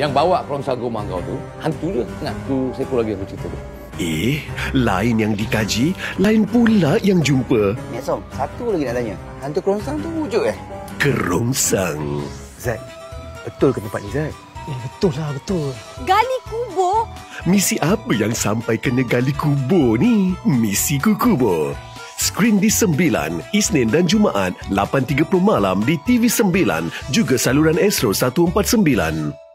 Yang bawa perongsa rumah kau tu, hantu dia. Ingat tu saya lagi aku cerita tu. Eh, lain yang dikaji, lain pula yang jumpa. Nek Som, satu lagi nak tanya. Hantu kerongsang tu wujud eh? Kerongsang. Zat, betul ke tempat ni Zat? Eh, betul lah, betul. Gali kubur? Misi apa yang sampai kena gali kubur ni? Misi kubur. Screen di 9, Isnin dan Jumaat, 8.30 malam di TV 9, juga saluran Astro 149.